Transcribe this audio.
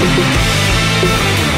Música